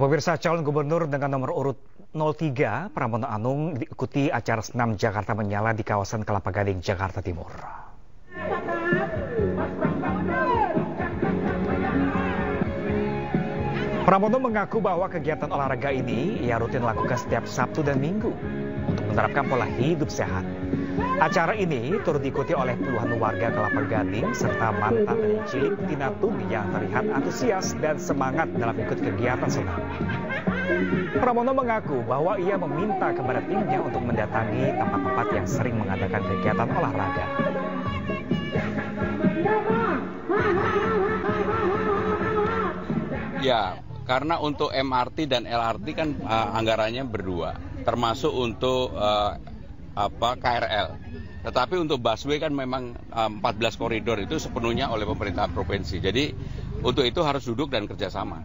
pemirsa calon gubernur dengan nomor urut 03 Pramono Anung diikuti acara senam Jakarta Menyala di kawasan Kelapa Gading, Jakarta Timur. Pramono mengaku bahwa kegiatan olahraga ini ia rutin lakukan setiap Sabtu dan Minggu untuk menerapkan pola hidup sehat. Acara ini turut diikuti oleh puluhan warga Kelapa Gading serta mantan dan cilik Tina Tumi yang terlihat antusias dan semangat dalam ikut kegiatan senam. Pramono mengaku bahwa ia meminta kepada timnya untuk mendatangi tempat-tempat yang sering mengadakan kegiatan olahraga. Ya, karena untuk MRT dan LRT kan uh, anggarannya berdua, termasuk untuk uh, apa KRL. Tetapi untuk busway kan memang uh, 14 koridor itu sepenuhnya oleh pemerintah provinsi. Jadi untuk itu harus duduk dan kerjasama.